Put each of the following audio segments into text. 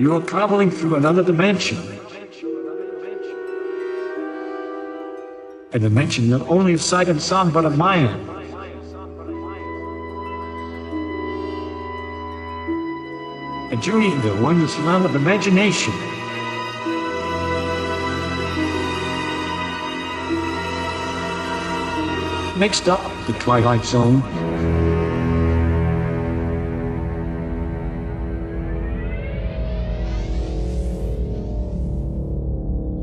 You are traveling through another dimension. A dimension not only of sight and sound, but of mind. A journey into the wondrous realm of imagination. Next up, the Twilight Zone.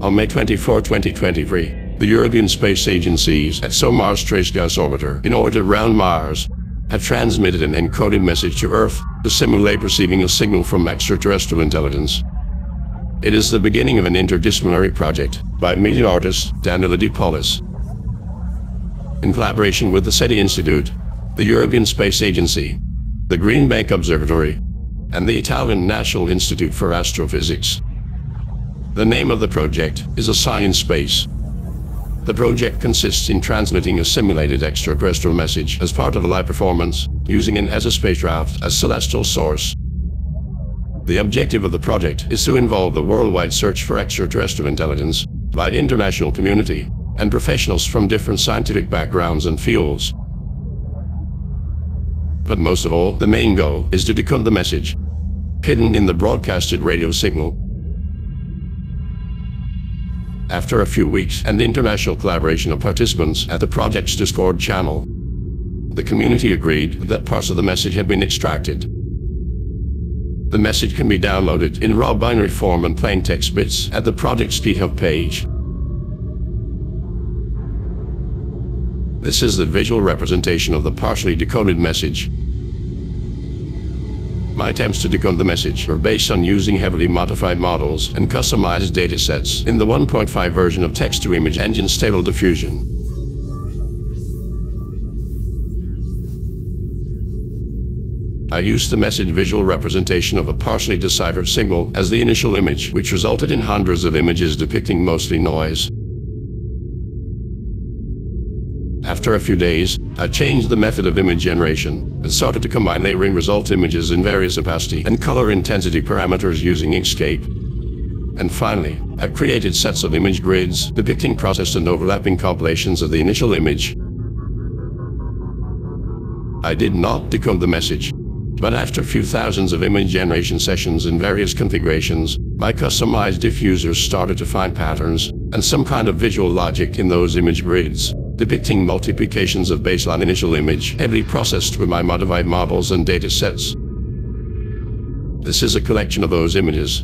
On May 24, 2023, the European Space Agency's ExoMars Trace Gas Orbiter, in orbit around Mars, have transmitted an encoded message to Earth to simulate receiving a signal from extraterrestrial intelligence. It is the beginning of an interdisciplinary project by meteor artist Daniela De Paulis. In collaboration with the SETI Institute, the European Space Agency, the Green Bank Observatory, and the Italian National Institute for Astrophysics. The name of the project is A Sign in Space. The project consists in transmitting a simulated extraterrestrial message as part of a live performance, using an ESA spacecraft as celestial source. The objective of the project is to involve the worldwide search for extraterrestrial intelligence by the international community and professionals from different scientific backgrounds and fields. But most of all, the main goal is to decode the message hidden in the broadcasted radio signal after a few weeks and the international collaboration of participants at the project's Discord channel, the community agreed that parts of the message had been extracted. The message can be downloaded in raw binary form and plain text bits at the project's GitHub page. This is the visual representation of the partially decoded message. My attempts to decode the message were based on using heavily modified models and customized datasets in the 1.5 version of text-to-image engine Stable Diffusion. I used the message visual representation of a partially deciphered signal as the initial image, which resulted in hundreds of images depicting mostly noise. After a few days, I changed the method of image generation and started to combine layering result images in various opacity and color intensity parameters using Inkscape. And finally, I created sets of image grids depicting processed and overlapping compilations of the initial image. I did not decode the message, but after a few thousands of image generation sessions in various configurations, my customized diffusers started to find patterns and some kind of visual logic in those image grids depicting multiplications of baseline initial image heavily processed with my modified models and data sets. This is a collection of those images.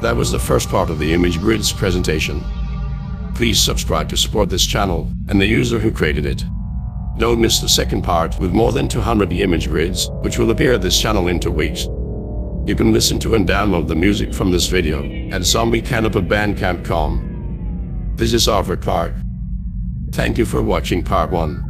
That was the first part of the image grids presentation. Please subscribe to support this channel and the user who created it. Don't miss the second part with more than 200 image grids, which will appear this channel in two weeks. You can listen to and download the music from this video at zombiekanapabandcamp.com. This is Arthur Clarke. Thank you for watching part 1.